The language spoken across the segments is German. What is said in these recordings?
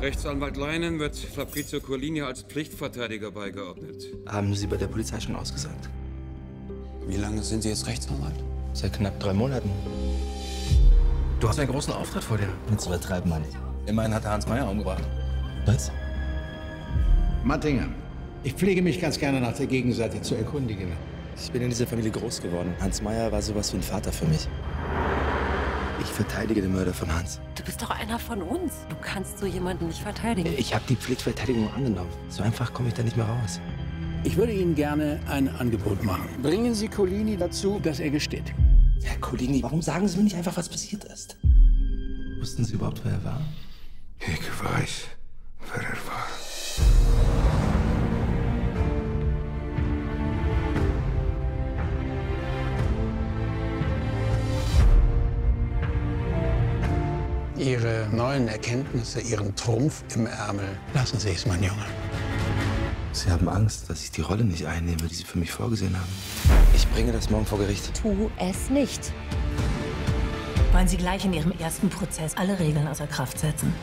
Rechtsanwalt Leinen wird Fabrizio Colini als Pflichtverteidiger beigeordnet. Haben Sie bei der Polizei schon ausgesagt? Wie lange sind Sie jetzt Rechtsanwalt? Seit knapp drei Monaten. Du hast einen großen Auftritt vor dir. Jetzt übertreiben wir nicht. Immerhin hat er Hans Meyer umgebracht. Was? Mattinger, ich pflege mich ganz gerne nach der Gegenseite zu erkundigen. Ich bin in dieser Familie groß geworden. Hans Meyer war sowas wie ein Vater für mich. Ich verteidige den Mörder von Hans. Du bist doch einer von uns. Du kannst so jemanden nicht verteidigen. Ich habe die Pflichtverteidigung angenommen. So einfach komme ich da nicht mehr raus. Ich würde Ihnen gerne ein Angebot machen. Bringen Sie Colini dazu, dass er gesteht. Herr Colini, warum sagen Sie mir nicht einfach, was passiert ist? Wussten Sie überhaupt, wer er war? Ich weiß, Ihre neuen Erkenntnisse, Ihren Trumpf im Ärmel. Lassen Sie es, mein Junge. Sie haben Angst, dass ich die Rolle nicht einnehme, die Sie für mich vorgesehen haben. Ich bringe das morgen vor Gericht. Tu es nicht. Wollen Sie gleich in Ihrem ersten Prozess alle Regeln außer Kraft setzen?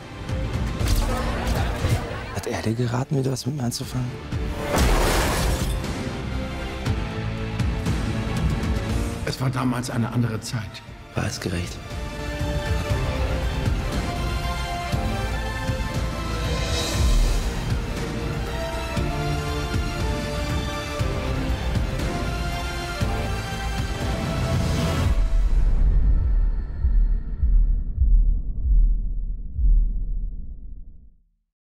Hat er dir geraten, wieder was mit mir anzufangen? Es war damals eine andere Zeit. War es gerecht?